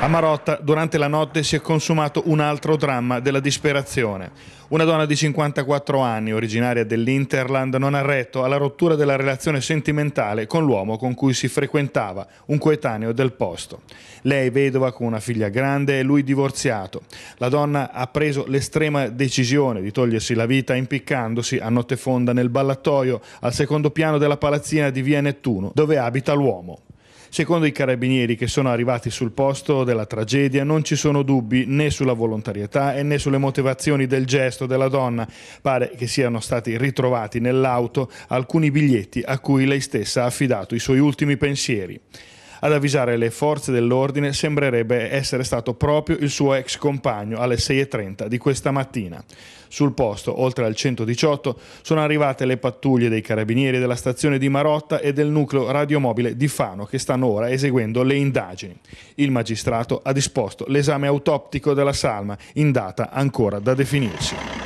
A Marotta durante la notte si è consumato un altro dramma della disperazione. Una donna di 54 anni, originaria dell'Interland, non ha retto alla rottura della relazione sentimentale con l'uomo con cui si frequentava, un coetaneo del posto. Lei vedova con una figlia grande e lui divorziato. La donna ha preso l'estrema decisione di togliersi la vita impiccandosi a notte fonda nel ballatoio al secondo piano della palazzina di Via Nettuno, dove abita l'uomo. Secondo i carabinieri che sono arrivati sul posto della tragedia non ci sono dubbi né sulla volontarietà e né sulle motivazioni del gesto della donna. Pare che siano stati ritrovati nell'auto alcuni biglietti a cui lei stessa ha affidato i suoi ultimi pensieri. Ad avvisare le forze dell'ordine sembrerebbe essere stato proprio il suo ex compagno alle 6.30 di questa mattina. Sul posto, oltre al 118, sono arrivate le pattuglie dei carabinieri della stazione di Marotta e del nucleo radiomobile di Fano che stanno ora eseguendo le indagini. Il magistrato ha disposto l'esame autoptico della salma in data ancora da definirsi.